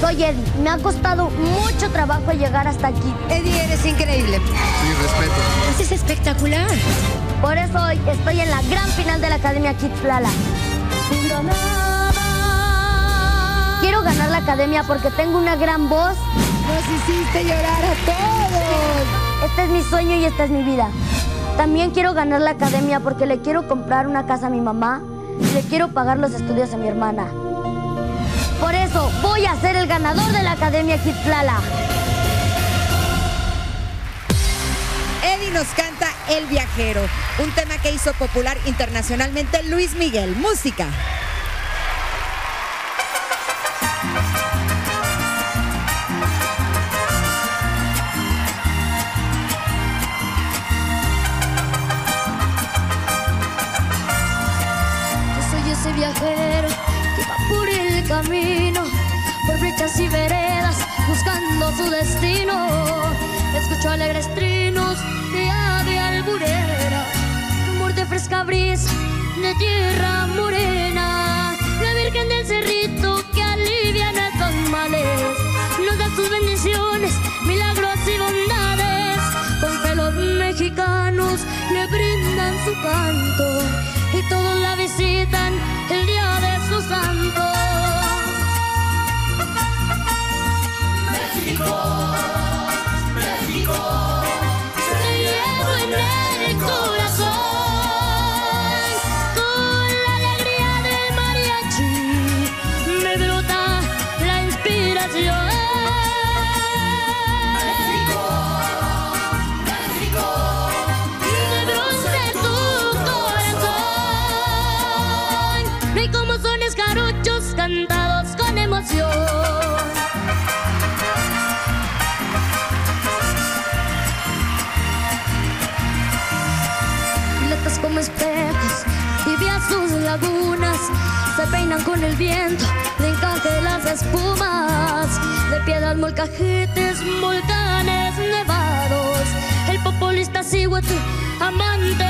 Soy Eddie. Me ha costado mucho trabajo llegar hasta aquí. Eddie, eres increíble. Sí, respeto. Haces espectacular. Por eso hoy estoy en la gran final de la Academia Kids Lala. Quiero ganar la academia porque tengo una gran voz. Nos hiciste llorar a todos. Este es mi sueño y esta es mi vida. También quiero ganar la academia porque le quiero comprar una casa a mi mamá y le quiero pagar los estudios a mi hermana. Por eso voy a ser el ganador de la Academia Kids Lala. Eddie nos canta El Viajero, un tema que hizo popular internacionalmente Luis Miguel. Música. Yo soy ese viajero camino, por brechas y veredas, buscando su destino. Escucho alegres trinos de ave alburera, rumor de fresca brisa de tierra morena. La Virgen del Cerrito que alivia nuestros males, nos da sus bendiciones, milagros y bondades. Con fe los mexicanos le brindan su canto cantados con emoción. Violetas como espejos, tibias sus lagunas, se peinan con el viento, le encaje las espumas, de piedras molcajetes, volcanes nevados, el populista amantes postrados.